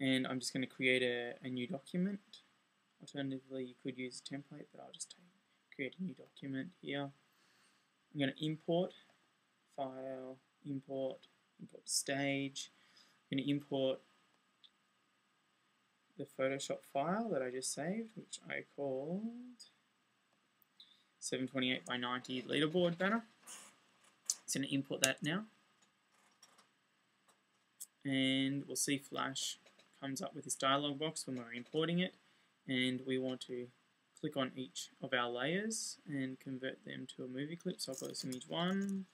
and I'm just going to create a, a new document. Alternatively, you could use a template, but I'll just take, create a new document here. I'm going to import, file, import, import stage. I'm going to import the Photoshop file that I just saved, which I called 728 by 90 leaderboard banner. I'm going to import that now. And we'll see Flash comes up with this dialog box when we're importing it. And we want to click on each of our layers and convert them to a movie clip. So I'll go to image 1,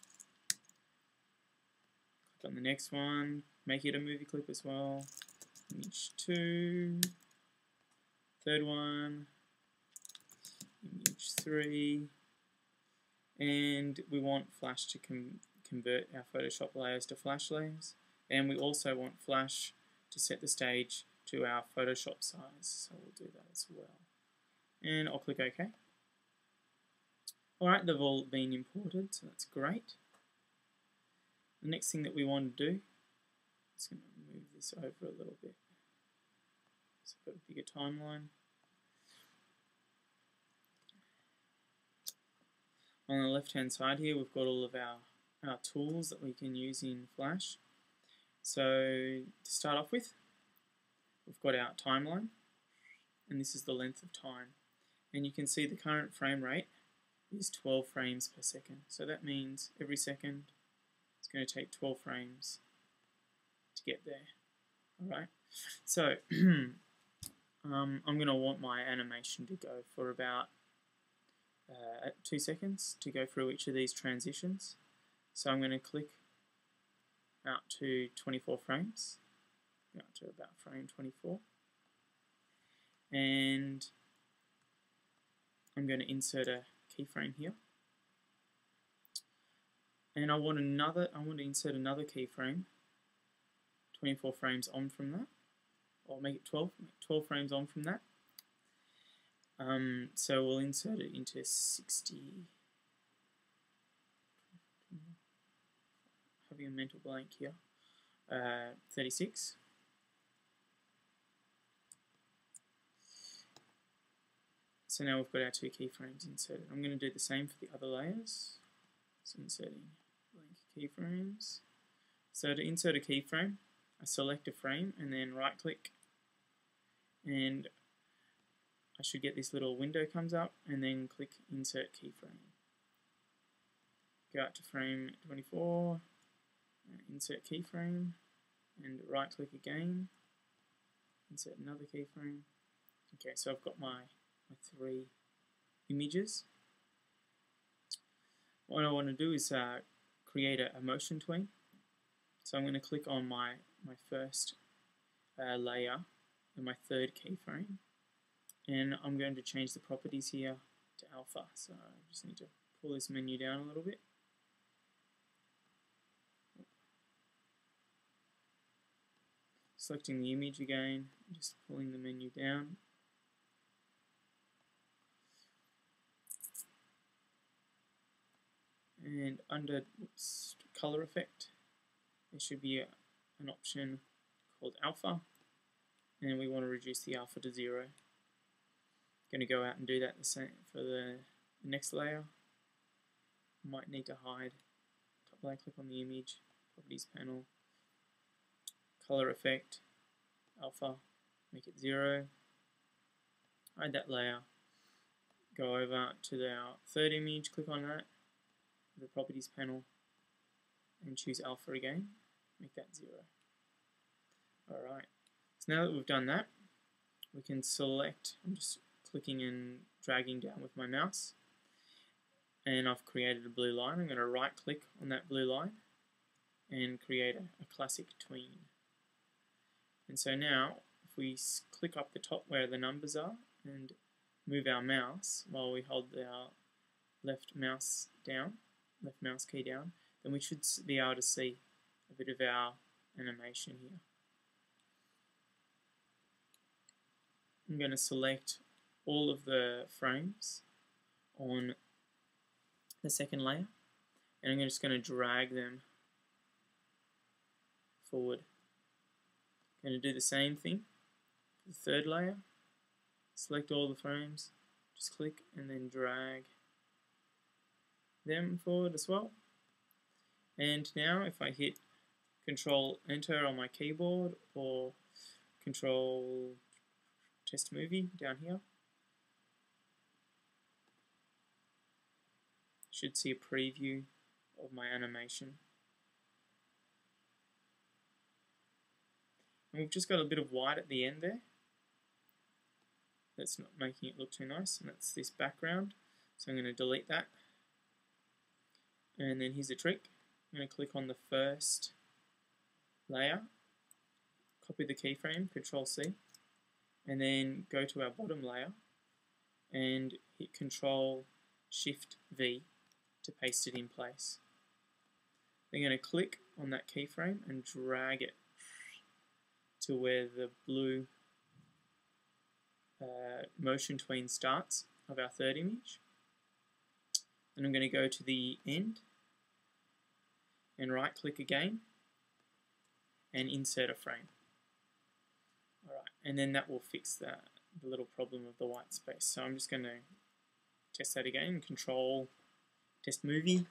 click on the next one, make it a movie clip as well image two, third one, image 3, and we want Flash to com convert our Photoshop layers to Flash layers, and we also want Flash to set the stage to our Photoshop size, so we'll do that as well. And I'll click OK. Alright, they've all been imported, so that's great. The next thing that we want to do is going to move this over a little bit. So I've got a bigger timeline. On the left hand side here we've got all of our, our tools that we can use in Flash. So to start off with, we've got our timeline and this is the length of time. And you can see the current frame rate is 12 frames per second. So that means every second it's going to take 12 frames to get there. Alright, so um, I'm going to want my animation to go for about uh, two seconds to go through each of these transitions. So I'm going to click out to 24 frames, out to about frame 24, and I'm going to insert a keyframe here. And I want another, I want to insert another keyframe 24 frames on from that, or make it 12, 12 frames on from that. Um, so we'll insert it into 60, having a mental blank here, uh, 36. So now we've got our two keyframes inserted. I'm going to do the same for the other layers. So inserting blank keyframes. So to insert a keyframe, I select a frame and then right click and I should get this little window comes up and then click insert keyframe. Go out to frame 24, uh, insert keyframe and right click again, insert another keyframe. Okay, so I've got my, my three images. What I want to do is uh, create a, a motion tween. So I'm going to click on my my first uh, layer and my third keyframe and I'm going to change the properties here to alpha so I just need to pull this menu down a little bit selecting the image again just pulling the menu down and under oops, color effect there should be a an option called alpha and we want to reduce the alpha to zero. Going to go out and do that the same for the next layer. Might need to hide. Top right click on the image, properties panel, color effect, alpha, make it zero. Hide that layer. Go over to our third image, click on that, the properties panel, and choose alpha again make that 0. Alright, so now that we've done that, we can select, I'm just clicking and dragging down with my mouse, and I've created a blue line. I'm going to right click on that blue line and create a, a classic tween. And so now, if we click up the top where the numbers are and move our mouse while we hold our left mouse down, left mouse key down, then we should be able to see a bit of our animation here. I'm going to select all of the frames on the second layer and I'm just going to drag them forward. Going to do the same thing for the third layer. Select all the frames, just click and then drag them forward as well. And now if I hit Control Enter on my keyboard or Control Test Movie down here, should see a preview of my animation. And we've just got a bit of white at the end there. That's not making it look too nice, and that's this background. So I'm going to delete that. And then here's a trick. I'm going to click on the first layer, copy the keyframe, Control C, and then go to our bottom layer and hit Control Shift V to paste it in place. Then I'm going to click on that keyframe and drag it to where the blue uh, motion tween starts of our third image. And I'm going to go to the end and right click again and insert a frame. Alright, and then that will fix the little problem of the white space. So I'm just going to test that again, control test movie.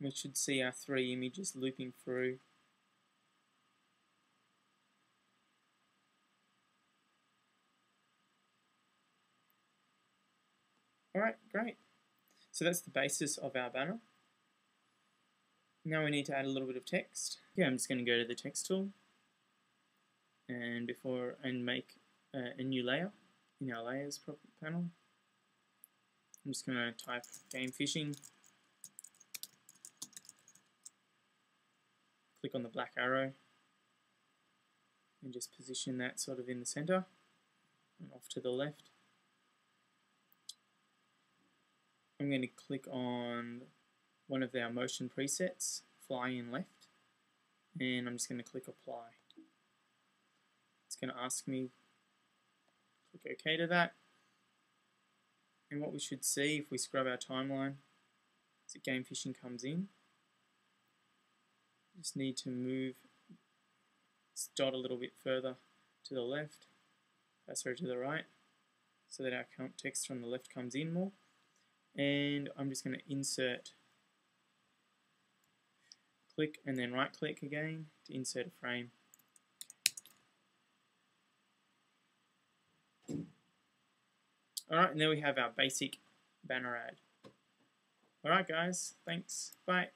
We should see our three images looping through. Alright, great. So that's the basis of our banner. Now we need to add a little bit of text. Yeah, I'm just going to go to the text tool and before and make uh, a new layer in our layers panel. I'm just going to type game fishing. Click on the black arrow and just position that sort of in the center and off to the left. I'm going to click on one of our motion presets, fly in left, and I'm just going to click apply It's going to ask me, click OK to that. And what we should see if we scrub our timeline is that game fishing comes in. Just need to move dot a little bit further to the left, uh, sorry, to the right, so that our text from the left comes in more. And I'm just going to insert, click and then right click again to insert a frame. Alright, and there we have our basic banner ad. Alright guys, thanks, bye.